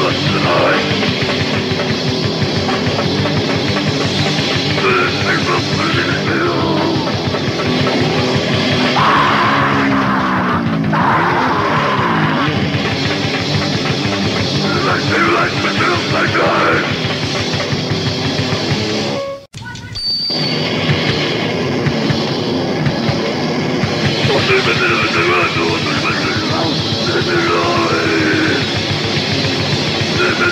逃がす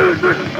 Jesus!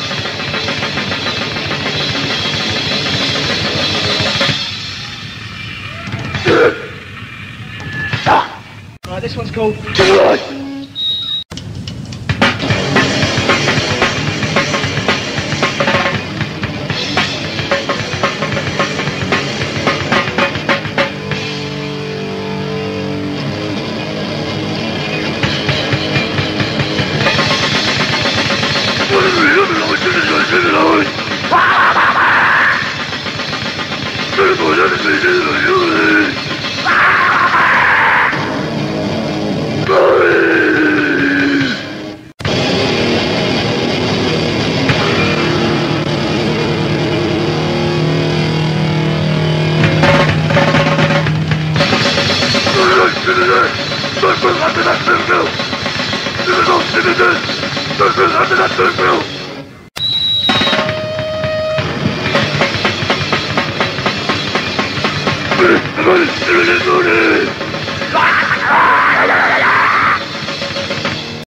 this one's called